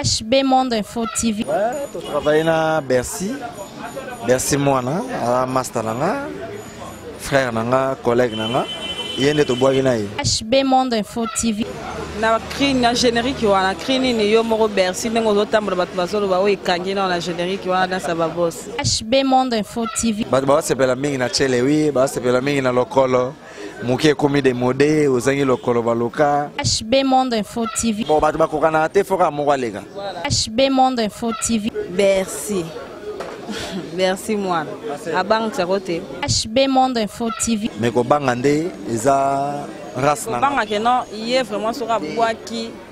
HB Monde Info TV. Ouais, to travaille na Bercy. Bercy mwana, ala master nanga, frère nanga, collègue nanga. Yende to boagi na ye. HB Monde Info TV. na crine na générique wana crine nini yo moko bercy ndenge ozotambola bato bazoloba oyo ekangi nao na générique wana dansa babos hb monde info tv bato baosepela mingi na chelewi baosepela mingi na lokolo moke ekomi de mode ozangi lokolo baloka hb monde info tv bon bato bakokanaka te foka moko aleka hb monde info tv bercy merci mwana abangisa ko te hb monde info tv me kobanga nde eza race nanga kobanga ke non ye vraiment soki abwaki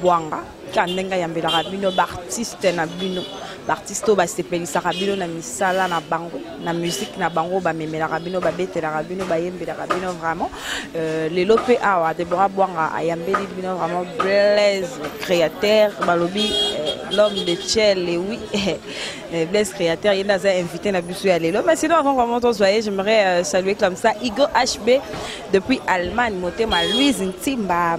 bwanga ka ndenge ayambelaka bino baartiste na bino baartiste oyo basepelisaka bino na misala na bango na musike na bango oyo bamemelaka bino babetelaka bino bayembelaka bino vraiment euh, lelo mpe awa debora bwanga ayambeli bino vraiment blaise créateur balobi euh, l'homme de chele oui euh, blaise créateur ye nde aza invité na biso ya lelo mais sinon avant vraiment tozwa ye j'aimerais saluer comme ça igo hb depuis allemagne motema louise ntimba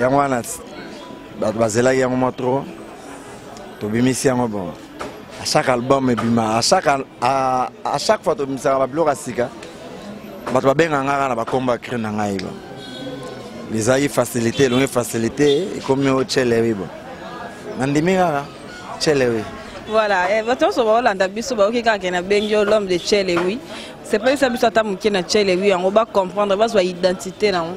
yango wana bato bazelaki yango mwa trop tobimisi yango bon à chaque album ebima à chaque, à, à chaque fois tobimisaka babiloko ya sika bato babengaka ngaka na bakombo ya cri na ngai bo ezalaki facilité elongi facilité ekomi o chelewi bo nandimi kaka chelewi voilà eh, bato nyonso baolanda biso bayoki kaka ke nabengi yo l'homme de chelewi sepelisa biso ata moke na chelewi yango bacomprendre bazwa identité na yango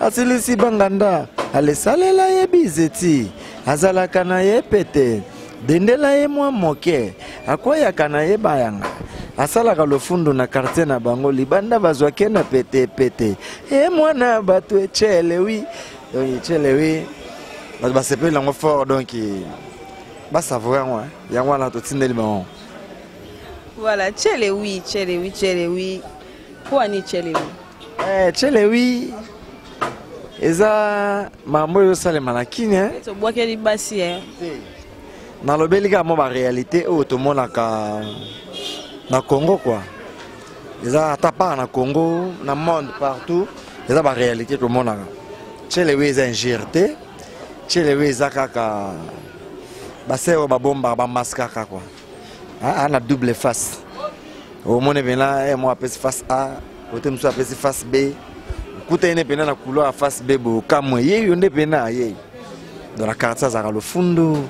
asilisi banganda alesalela ye bizeti azalaka na ye pete dendela ye mwa moke akweyaka na ye bayanga asalaka lofundu na kartier na bango libanda bazwake na petepete e mwana bato ecelewi donc ecelewi bato basepeli yango fort donc basavoure yango yango wana totindeli bango voilà celewi celewi celewi mpo ani celewi Eh, chele oui. Eza mambo yo sale malakine. Hein? To bwakeli basi eh. Nalobeli ka mo ba réalité oyo tomonaka na Congo quoi. Eza ata part na Congo, na monde partout, eza ba réalité tomonaka. Chele oui eza injure te. Chele oui eza kaka baseo babomba bamaskaka quoi. Ah, ah, na double face omoni mpena eh, mwa apesi face a kote mosusu apesi face b okuta ye nde mpena na couloir ya face b bokamwe ye yo nde mpena ye don na quartier azalaka lofundu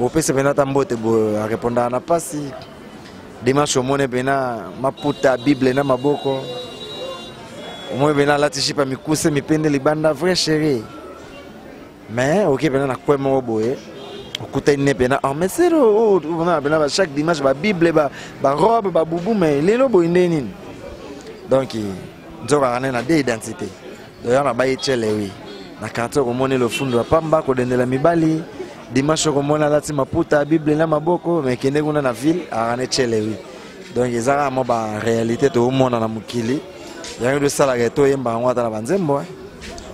opesi mpena ata mbote arepondaka na mpasi dimanche omoni mpena maputa bible na maboko omoni mpena alati jipe ya mikuse mipende libanda vrai chérie mais oke okay, pena na kwe moko boye okutani ne pena armesere ah, oh, oh, oh, na pena chaque dimanche babible barobe babubu mai lelo boye nde nini donc nzokaka ne na de identité doya na baye cele wi na quartier okomoni lofundu ya pamba kodendela mibali dimanche okomona alati maputa bible na maboko mai kende kuna na ville akane cele wi donc ezaka mwa baréalité tokomona na mokili yango nde esalaka ete oyemba yango ata na banzembo eh.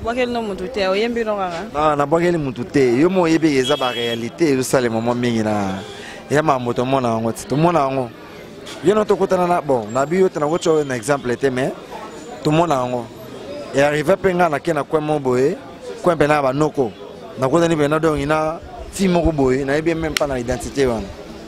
bwakeli no motu te oyembi no kaka ah, nabwakeli motu te yo mo oyebi eza baréalité ezosalema mwa mingi na ya mambo tomona yango te tomona yango yo no tokutana na bon na biyo te nakotya oyo na exemple te mais tomona yango earrive mpe ngai nake na coin moko boye coin mpe na banoko nakutani mpe na dongi na fille moko boye nayebi meme mpa na identité wana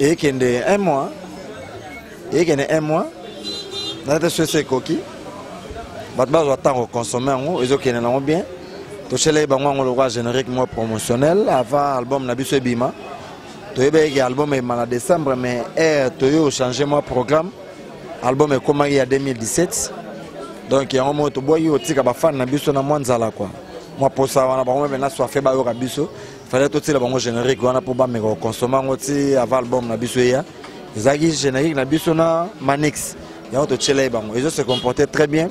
ekende un mois ekende un mois naza te soki ekoki bato bazwa ntango koconsome yango ezokende nango bien tosalaki bango yango lokola générique moko promotionnel avant album na biso ebima toyebaki ke album ebima na décembre mais air toye ochange mwa programme album ekomaki ya 2017 donc yango moko tobwaki kotika bafane na biso na mwa nzala kua mwa posa wana bango meme na swafe bayoka biso fallait totiela bango générique wana mpo bameka kokonsome yango ti ava album na biso eya ezalaki générique na biso na manix yango totyela ye bango ezo se comporter très bien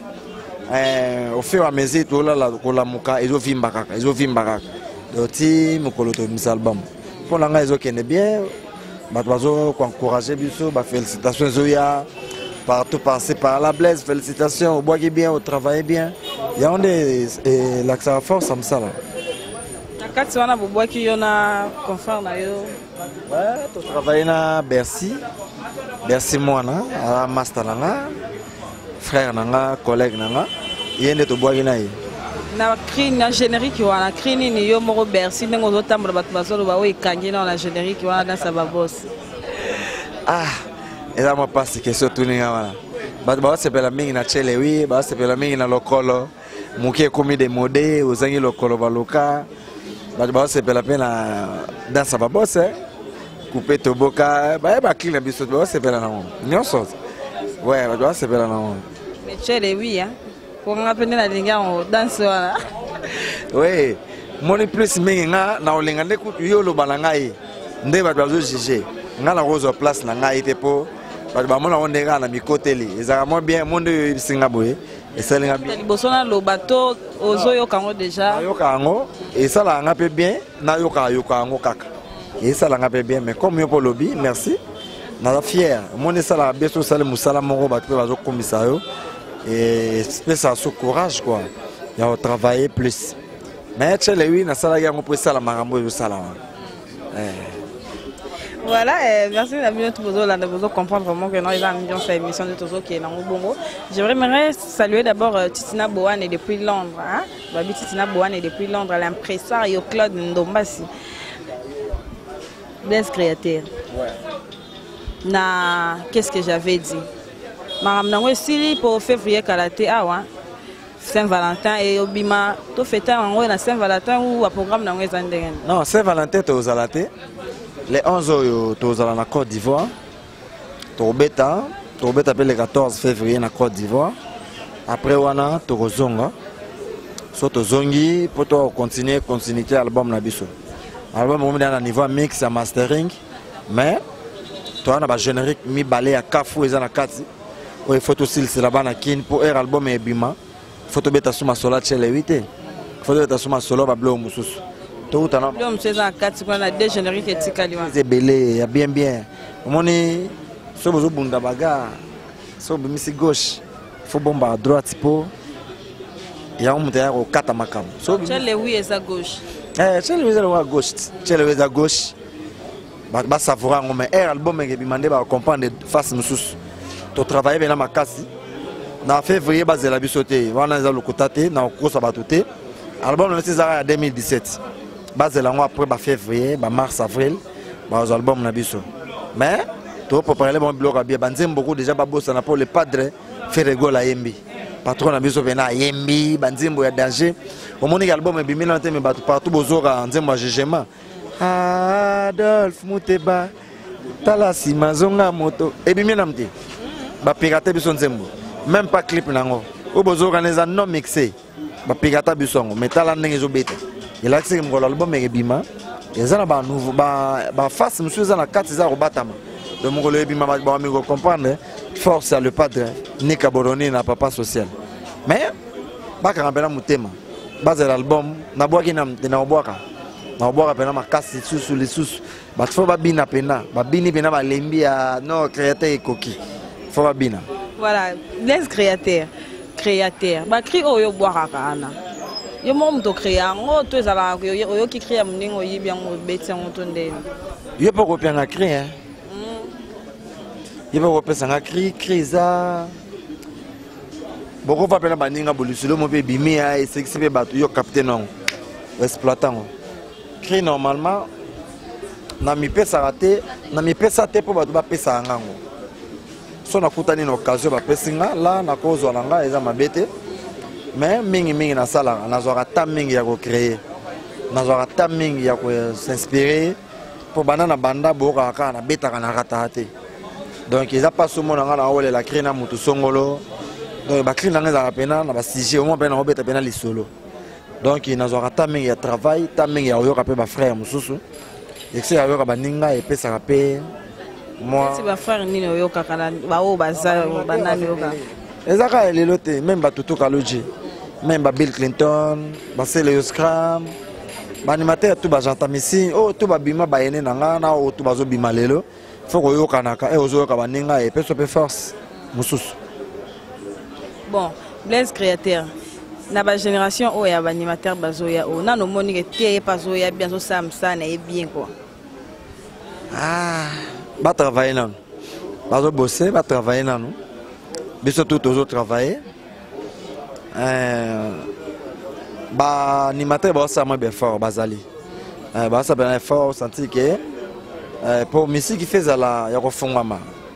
euh, au fur et à mesure tolala kolamuka ezovimba kaka ezovimba kaka donc ti mokolo tobimisa album mpo na ngai ezokende bien bato bazo koencourage biso bafélicitation ezoya partout parci par la blaise félicitation obwaki bien otravaille bien yango nde elakisaka force ya mosala Na kati wana bobwaki yo na confrère na yo. Ouais, to travailler na Bercy. Bercy mwana, a master na nga, frère na nga, collègue na nga. Ye nde tobwaki na ye. Na cri na générique wana, cri nini yo moko Bercy ndenge ozotambola bato bazoloba oyo ekangi na na générique wana dansa ba boss. Ah, eza mwa pasi question tuninga wana. bato baosepela mingi na chelewi baosepela mingi na lokolo moke ekomi de mode ozangi lokolo baloka bato baosepela mpe na dansa babose kupe toboka baye bakli na biso baosepela nango nyonso we bato baosepela nango michele wiya ponga mpe nde nalingi yango danse wana we moni plus mingi nga na olinga nde kutu yo oloba na ngai nde bato bazojuge nga nakozwa place na ngai te mpo bato bamona ngo nde kaka na mikoteli ezalaka mwa bien mo nde oyo oyebisi nga boye esali nga bien liboso naloba to ozoyoka yango deja nayoka yango esalaka nga mpe bien nayokaka yoka yango kaka esalaka nga mpe bien mais comme yo mpo olobi merci naza fier omoni esalaka bien so osali mosala moko bato mpe bazokumisa yo epesaka so courage kua ya kotravaille plus mais celewi nasalaki yango mpo esala makambo ezosalama voilà eh, merci na bino tozolanda bozo comprendre vraiment que non eza ambiance ya émission nde tozokende yango bongo j'aimerais saluer d'abord euh, titina boane depuis londres hein? babi titina boane depuis londres l'impresario claude ndombasi blaise créateur ouais. na qu'est ce que j'avais dit makambo na yango esili mpo février kala te awa Saint Valentin et obima to fête yango na Saint Valentin ou a programme nango eza ndenge Non, Saint Valentin to ozala te. Le 11 oyo to ozala na Côte d'Ivoire. To beta, to beta pe le 14 février na Côte d'Ivoire. Après wana to kozonga. So to zongi po to continuer continuité album na biso. Album omi na niveau mix ya mastering mais to na ba générique mibale ya Kafu eza na kati. oyo faut tosilisela bana kin mpo heure album ebima faut tobeta su masolo ya celewi te faut tobeta su masolo ya babloo mosusu touta na bloo mosusu eza na kati kuna na deux générique etikali wana eza ebele ya bien bien omoni soki bozobunda baga soki obimisi gauche faut bomba à droite mpo yango moto aya kokata makambo celewi eza gauche celewi eza lokola gauche celewi eza gauche ba, ba savoura yango mais air album ekebima nde bacomprendre face mosusu totravaille mpena makasi na février bazela biso te wana eza lokuta te na kokosa bato te album na biso ezalaka ya 2017 bazela yango après ba février ba mars avril bazwa album na biso mais toprepare bango biloko ya bie banzembo beaucoup déjà babosana mpo le padre ferregol ayembi patron na biso mpena ayembi banzembo ya danger omoniki album ebimi nano te me bato partout bozoka nzembo ya jugement adolphe muteba tala nsima zonga moto ebimi na mte bapirate biso nzembo meme pas clip na yango oyo bozokana eza non mixe bapirata biso yango mai tala ndenge ezobeta elakisaki mokolo album ekebima eza na baface mosusu eza na kati eza kobatama to mokolo ebima bakomi kocomprendre force ya le padre nika boroni na papa social mais bakanga mpena motema bazela album nabwaki na nakobwaka nakobwaka mpena makasi lisusu lisusu bato fo babina mpena babini mpena balembi ya no créateur ekoki fo babina voilà les créateur créateur bacri oyo obwakaka ana yo moko moto créa yango to ezalaka oyoki cri ya moninga oyebi yango obeti yango to ndeni yo mpe okopianga cri e yo mpe okopesanga cri cri eza bokofa mpe na baninga bolisolo mo mpe ebimi ya esekisi mpe bato yo capitaine yango exploite yango cri normalement namipesaka te namipesa te mpo bato bapesaka nga yango so nakutani na occasion bapesi nga la nakozwa na nga eza mabe te mais mingimingi nasalaka nazwaka temps mingi ya kocreye nazwaka temps mingi ya kosinspire mpo banda na banda boyokaka kaka nabetaka na rataka te donc eza mpasi omona ngai naolela cri na motu songolo donc bacri na ngai ezalaka mpena na basujet omwa mpe naobeta mpena lisolo donc nazwaka ta mingi ya travail ta mingi ya koyoka mpe bafrère mosusu ekse ya koyoka baninga epesaka mpe bafrere nini oyokaka baoyo baza banani oyokaka eza kaka ya lelo te meme batutu kaloji meme babill clinton basele yo scram baanimateur tu bajantamisi oyo oh, tu babima bayene na ngai na oyo tu bazobima lelo fo koyokanaka e eh, ozoyoka baninga epesa mpe force mosusu bon blaise créateur na bagénération oyo ya baanimateur bazoya oyo nano omoni ke te ye mpe azoya bien azosala mosala na ye bien kua Ah, ba travailler nanu. Bazo bosser, ba travailler nanu. Biso tout tozo travailler. Euh, ba animateur ba sama be fort bazali. Euh, ba sabana fort senti que euh, pour musique fait zala ya kofungama.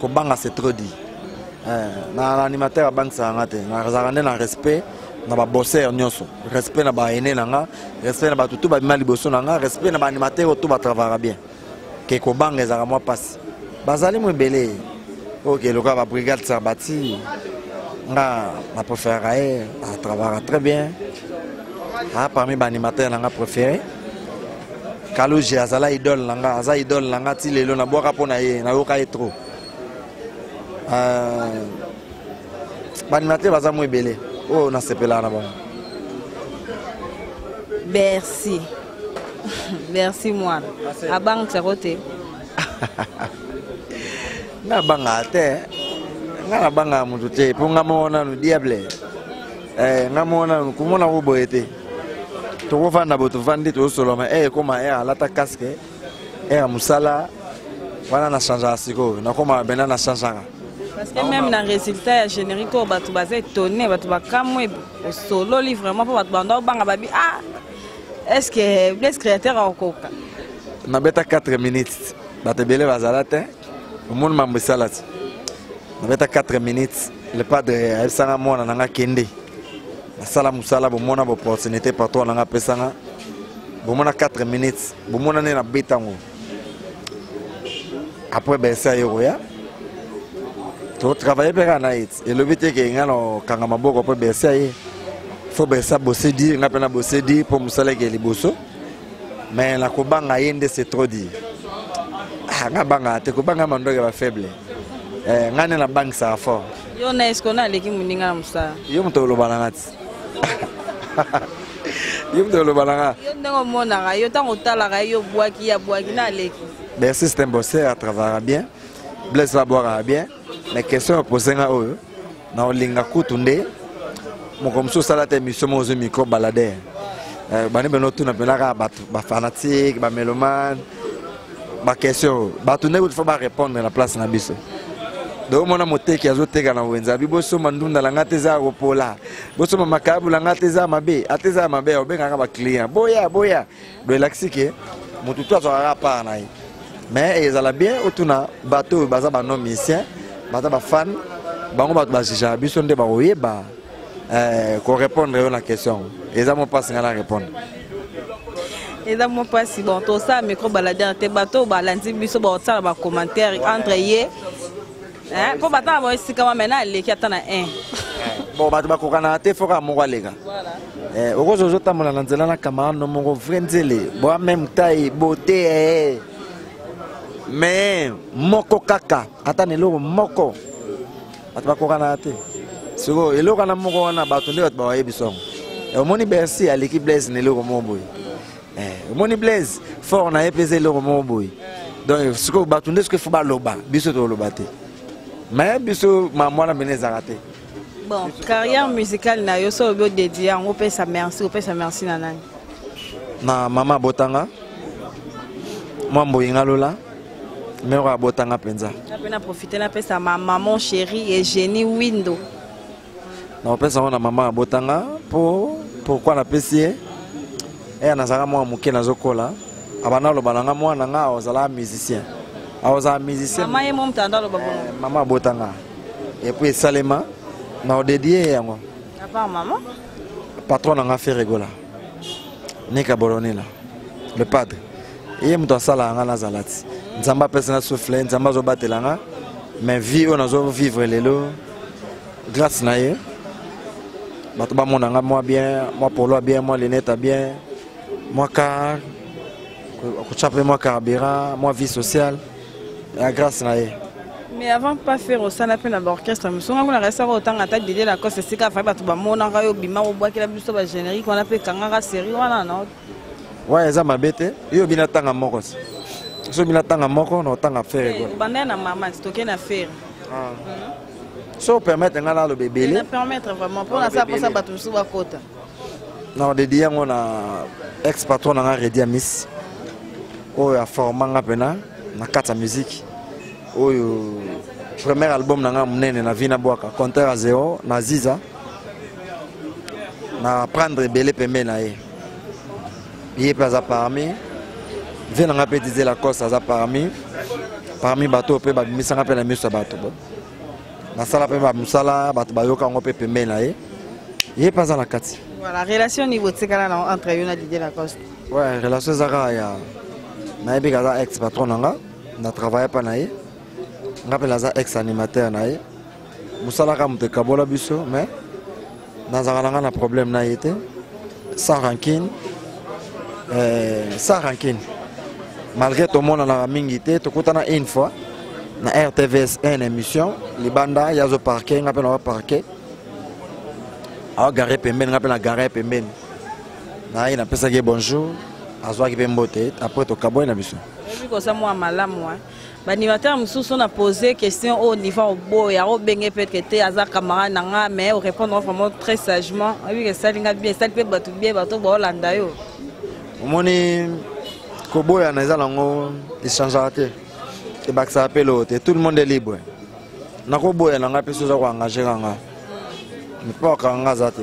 kobanga c'est trop dit eh, na animateur abangisaka nga te nazalaka nde na respect na babosser nyonso respect na baene na nga respect na bato to babima liboso na nga respect na baanimateur oyo to batravaka bien ke kobanga ezalaka mwa mpasi bazali mo ebele oke lokola babrigade sarbati nga na préféraka ye atravaka très bien a ah, parmi baanimateur na nga préféré kaloge azala idole na nga aza idole na nga ti lelo nabwaka mpo na ye nayoka ye trop euh, baanimateur baza mwa ebele oyo nasepelaka na bango bercy bercy mwana abangisa ko te nga abangaka te nga nabangaka moto te mpo nga moko nanu diable eh, nga moko nanu komona ko boye te tokofanda bo tovandi tozosoloma e eh, ekoma ere eh, alata casque ere eh, mosala wana na changaka sikoyo nakoma bena na changaka parce que même na résultat ya générique oyo bato baza étonne bato bakamwe osololi vraiment mpo bato bando obanga babi ah est ce que blaise créateur akokoka nabeta 4 minutes bato ebele bazala te omoni mambo esalati nabeta 4 minutes le padre ayebisanga mwana na nga kende nasala mosala bomona baopportunité patron na nga apesanga bomona 4 minutes bomona nde nabeta yango après bese aye koya totravaille mpe kaka na ye elobi te ke nga nakanga maboko mpo bese aye fo bese abosedi nga mpe nabosedi mpo mosala eke liboso mais na kobanga ye nde c'est trop dit ah, nga banga te kobanga mandoke ba faible eh, nga nde nabangisaka fort yo na esko na aleki moninga na mosala yo moto oloba na nga ti yo moto oloba na nga yo ndenge omonaka yo ntango otalaka ye yo obwaki ye abwaki na aleki bersi c'est un bosseur atravara bien blaise babwakaka bien mais question opose nga oyo Na olinga kutu nde moko mosusu osala te émission moko ozwi micro balader eh, bani bino otuna mpenza kaka bato bafanatike bamelomane baquestion oyo bato nde kutu fo barépondre na place na biso dokomona moteki azoteka na wenza bi bosomba ndunda na ngai te eza ya kopola bosomba makayabu na ngai te eza ya mabe ata eza ya mabe obengaka baclient boya boya do elakisi ke motu to azwakaka part na ye mais ezala bien otuna bato oyo baza banon musicien baza bafane bango bato bajijaka biso nde bakoyeba eh, korépondre yo na question eza mo mpasi ngai na répondre eza mo mpasi bon tosala micro baladere te bato oyo balandi biso bakotisala bacommentaire entre ye Eh, po batala bo esika wa mena aleki ata na 1 eh, bon bato bakokana te foka moko aleka eh, okozi ozotambola na nzela na camarade no moko vrai nzele boa meme tai bote ee mais moko kaka ata na eloko moko bato bakokana te sikoyo eloko wana moko wana bato nde bato bawayebi songo omoni bercy aleki blaise na eloko moko boye Eh, omoni Blaise fort na ye mpe eza eloko moko boye. Donc sikoyo bato nde soki fo baloba biso toloba te. Mais biso mamwana mene ezalaka te. Bon, carrière musicale na yo soki obi odedie yango opesa merci opesa merci na nani? Na mama abotanga mwa mboyi nga lola mero abotanga mpenza. Nape na profite napesa ma maman chérie Eugénie Windo. nakopesa yango na mama abota nga mpo pourkui napesi ye eya eh, nazalaka mwana moke nazokola abanda aloba na nga mwana nga ozalaka musicien aozala musicien mama abota nga epuis esalema na odedie ye yango patron na nga feregola nika bolonela le padre ye moto asalaka nga nazala ti nzambe apesa na souffle nzambe azobatela nga mais vie oyo nazo vivre lelo grâce na ye bato bamona nga mwa bien mwa polo bien mwa leneta bien mwa car kotya mpe mwa carburant mwa vie sociale ya grâce na ye mais avant pas faire osala mpe na baorchestre mosusu ngango nakasaka otanga ata didie lacoste esika afai bato bamonaka yo obima obwakela biso bagénérique wana mpe ekangaka série wana no Ouais, eza mabe te. Yo bina tanga moko. So bina tanga moko na otanga ferre ko. Banda na mama stoke na ferre. Ah. Mhm. So permettre nga na lobe belé. Na permettre vraiment pour na ça pour ça batu musu ba kota. Non, de dire on a ex patron na Redia Miss. Oyo a forma nga pena na kata musique. Oyo premier album na nga munene na vina boaka compteur à zéro na ziza. Na prendre belé pembe na ye. ye mpe aza parmi vie na ngai mpe didier lacoste aza parmi parmi bato oyo mpe babimisa ngai mpe na miso ya bato bo nasala mpe bamosala bato bayoka yango mpe pembeni na ye ye mpe aza na kati voilà relation nini botikala nango entre yo na didier lacoste ouais relation eza kaka ya nayebi ka aza ex patron na nga na travaille mpa na ye nga mpe naza ex animateur na ye mosala ka moto ekabola biso mais nazalaka na ngai na problème na ye te sans rancune euh, sans rancune malgré tomonanaka mingi te tokutana une fois na rtvs 1 émission libanda ye azo parke nga mpe na baparke awa gare pembeni nga mpe na gare pembeni na ye napesaki ye bonjour azwaki mpe mbote après tokabwani na biso oyebi koza mwa malamu Banimateur mosusu na pose question au niveau oboya obenge peut-être te aza camarade na nga mais orépondre vraiment très sagement oyebi esali nga bien esali mpe bato bien bato baolanda yo omoni koboyana eza nango echangeaka te ebakisaka mpe loo te tout le monde est libre nakoboyana ngai mpe soki oza koengage ka ngai mpo akanga nga aza te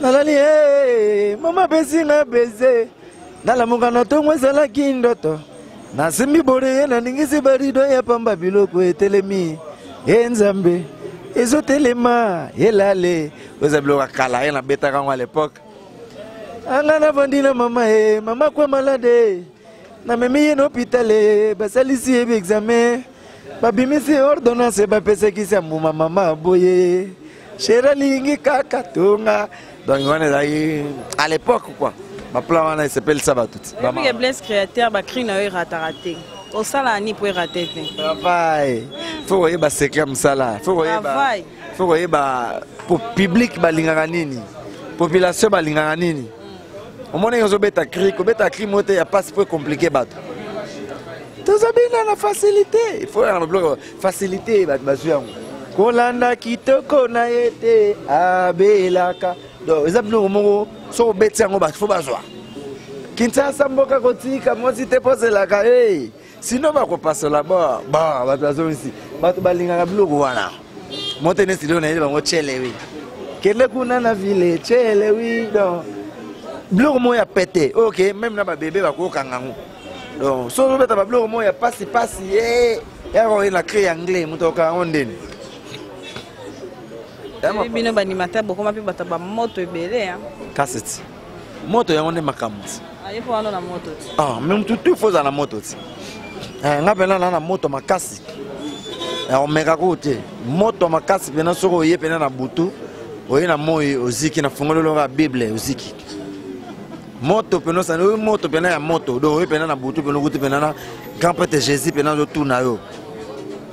nalali ee mama apesi nga beze nalamuka na ntongo ezalaki ndoto nasimbi boleye naningisi barido ya pamba biloko etelemi e nzambe ezotelema elale oza biloko ya kala ye nabetaka yango a lepoke anga navandi na mama e mama kwa malade namemi ye na hôpital eh, basalisi ye baexamen babimisi ordonnance bapesaki se mbuma mama boye shere alingi kaka tonga donc wana ezalaki à l'époque quoi baplan wana esepelisa bato ti oyebike blaise créateur bacri na yo erataka te osala ni mpo erate te travail fo koyeba secret ya mosala fo koyeba fo koyeba public balingaka nini population balingaka nini omoni ozobeta cri kobeta cri moko te ya mpasi mpo ekomplike bato tozobina na facilité ifo ya na babiloko facilité bato bazwi yango kolanda kitoko na ye te abelaka donc eza biloko moko soki obeti yango bato fo bazwa kinshasa mboka kotika mwasi te pozelaka e hey. sino bakopasola bor bor bato bazongisi bato balingaka biloko wana motene silo nayebi bango chelewi kende kuna na ville chelewi don biloko moko ya pete oyo ke meme na babebe bakokanga yango donc soki obeta babiloko moko ya pasi pasi ye yakoye na cri anglais moto okanga yango ndeni bino baanimateur bokoma mpe bato bamoto ebele kaseti moto yango nde makambo ti ah, me motu tu fo ozala na moto ti eh, nga mpena na na moto makasi eh, omeka koo te moto makasi mpena soki oye mpena na butu oye na moi oziki na fungoli olonga bible oziki moto mpena osani oyo moto mpena ya moto do oye mpena na butu mpena okuti mpena na grand prêtre jésus mpena ozotuna yo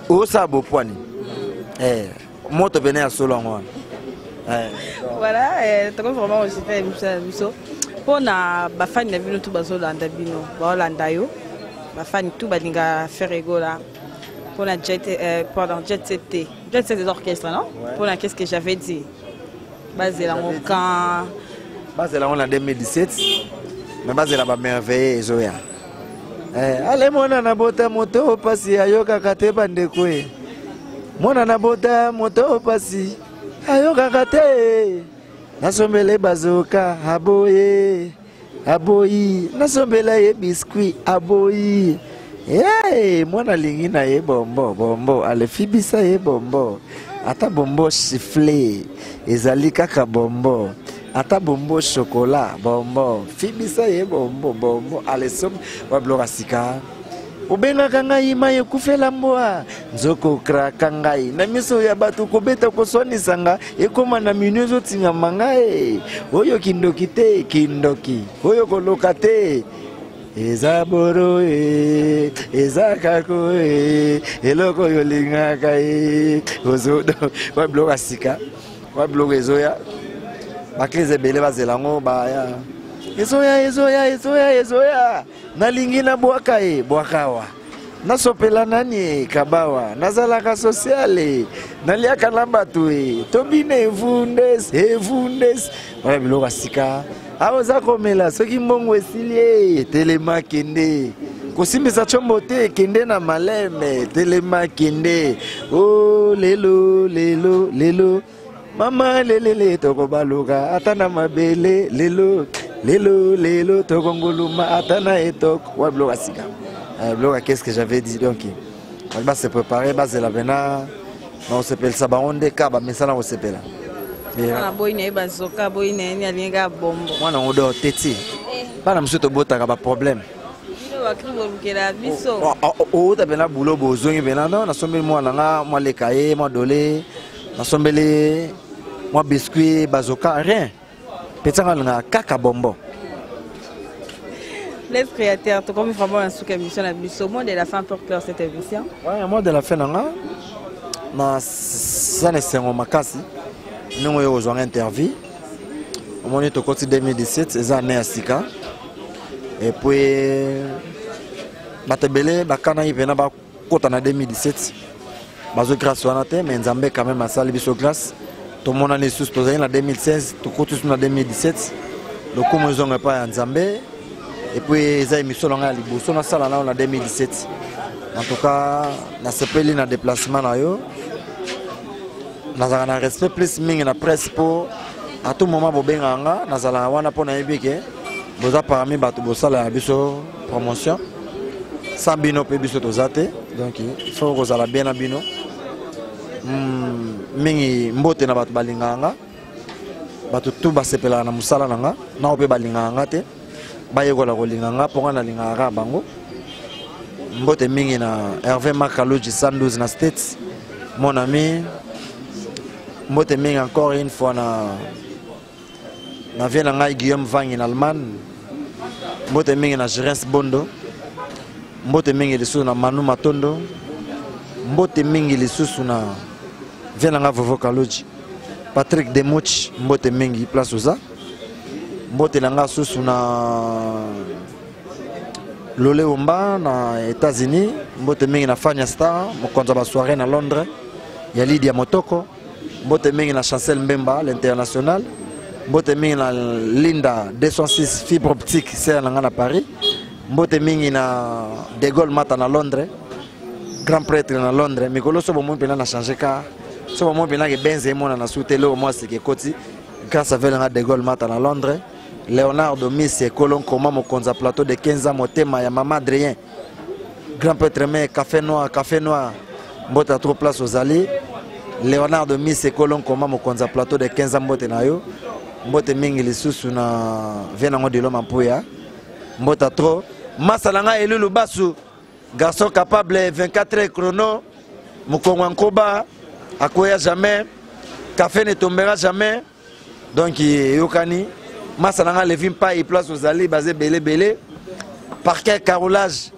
osala bopwani eh. moto pene ya solo yango wana eh, voilà eh, toko vraiment osita ya biso ya biso mpo na bafani na bino tu bazolanda bino baolanda yo bafani tu balinga feregola mpo na jet eh, pardon jet set te jet set des orchestres non mpo na qu'est ce que j'avais dit bazela ngo kan bazela ngo na 2017 me bazela bamerveille ezoya eh, ale mwana na bota moto pasi ayokaka te bandeko e mwana na bota moto pasi ayokaka te nasombele bazoka aboye aboyi nasombela ye biscuit aboyi hey, mwana alingi na ye bombo bombo alefibisa ye bombo ata bombo chifle ezali kaka bombo ata bombo chokola bombo fibisa ye bombo bombo alesombi babiloko ya sika obengaka ngai mai ekufela mbwa nzoka okraka ngai na miso ya bato kobeta koswanisa nga ekoma na minu ezotingama nga e oyo kindoki te kindoki oyo koloka te eza boro e eza kako e eloko oyo olingaka e ozodo wa biloko ya sika wa biloko ezoya baklize ebele bazela yango baya ezoya ezoya ezoya ezoya nalingi nabwaka ye bwakawa nasopela nani e kabawa nazalaka sosiale naliaka na bato e tobina evundes evundes wana biloko ya sika awa oza komela soki mbongo esili e telema kende kosimbisa combo te kende na maleme telema kende o oh, lelo lelo lelo mama lelele tokobaluka ata na mabele lelo lelo lelo tokonguluma ata na etoko wa biloko ya sika eh, biloko ya qu'est-ce que j'avais dit donc ba se préparer bazela mpena na kosepelisa bango nde ka bamesana kosepela boyi na ye bazoka boyi na ye alingi kaka bombo mwana yango do teti eh. bana mosusu tobotaka baproblème outa mpena bulo bozongi mpena no nasombeli mwana nga mwaleka ye mwadole nasombeli mwa biscuit bazoka rien petsanga alingaka kaka bonbon Les créateurs, tout comme vraiment un souk émission la biso. Moi de la fin pour clore cette émission. Ouais, moi de la fin nanga na ça ne sengo makasi. Nongo yo ozwa interview. Omoni tokoti 2017 eza année ya sika. Et puis bato ebele bakanaki mpena kota na 2017 bazwi grâce wana te mais nzambe quand même asali biso grâce tomonani lisusu tozali na 2016 tokoti lisusu na 2017 lokumu ezonga epai ya nzambe epuis eza émission na ngai ya liboso nasala nao na 2017 en tout cas nasepeli na déplacement na yo nazalaka na respect plus mingi na presse mpo à tout moment bobengaka nga nazalaka wana mpo nayebi ke boza parmi bato bosala ya biso promotion sans bino mpe biso toza te donc il faut kozala bien na bino hmm, mingi mbote na bato balingaka nga bato tu basepelaka na mosala na nga nao mpe balingaka nga te bayekola kolinga nga mpo nga nalingaka kaka bango mbote mingi na herve makaloji 112 na states mon ami mbote mingi encore une fois na na vie na ngai guillaume vangi na allemagne mbote mingi na gerence bondo mbote mingi lisusu na manu matondo mbote mingi lisusu na vie na ngai vovo kaloji patrick demuch mbote mingi place oza mbote na ngai susu na lole omba na états-unis mbote mingi na fania star mokonzi ya basoirée na londres ya lidia motoko mbote mingi na chancel mbemba l'international mbote mingi na linda 206 fibre optique sere na ngai na paris mbote mingi na de gaulle mata na londres grand prêtre na londres mikolo so bomoi mpena na change ka so bomoi mpena ke benze emonana su te leo mwasi ke ekoti grâce avele ngai de gaulle mata na londres Leonardo Miss Ekolo Nkoma Mokonza Plateau de Kenza Motema ya Mama Adrien Grand Peutre Me Café Noir Café Noir Mbote à trop place ozali Leonardo Miss Ekolo Nkoma Mokonza Plateau de Kenza Mbote na yo Mbote mingi lisusu na vie nango dilo mampuya Mbote à trop Masa na ngai Elulu Basu Garçon capable 24 heures chrono Mokongo Nkoba akoya jamais Café ne tombera jamais donc eyokani masa na nga levi mpai place ozali baza ebele ebele par quel carolage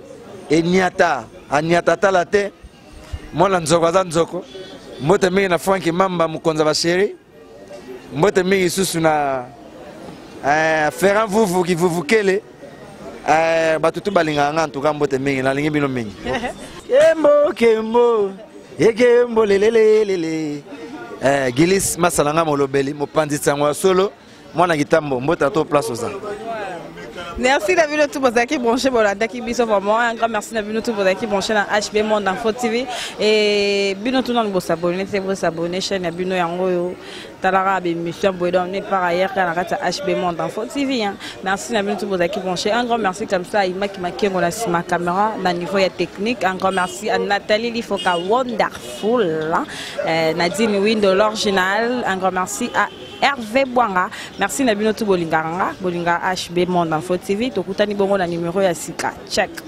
eniata aniata atala te mwana nzoko aza nzoko mbote mingi na franki mamba mokonzi ya basheri mbote mingi lisusu na eh, ferran vuvu kivuvukele Eh, bato tu balingaka nga ntuka mbote mingi nalingi bino mingi kembo kembo ekembo lelelelele eh, gilis masala nga molobeli mopanzi nsango ya solo mwana kitambo mbota to place oza Merci la ville tout bozaki branché bolandaki biso vraiment un grand merci la ville tout bozaki branché na HB Monde Info TV et bino tout na bosabonner c'est vous s'abonner chaîne ya bino yango yo talaka be monsieur Boedon n'est pas ailleurs qu'à la rate HB Monde Info TV. Hein. Merci na bino tous bozaki branché. Un grand merci comme ça Ima qui makengo na sima caméra na niveau ya technique. Un grand merci à Nathalie Lifoka Wonderful. Hein. Euh, Nadine Window l'original. Un grand merci à Hervé Bwanga. Merci na bino tous bolinganga, bolinga HB Monde Info TV. Tokutani bongo na numéro ya sika. Check.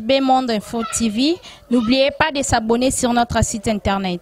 HB. Monde Info TV. N'oubliez pas de s'abonner sur notre site internet.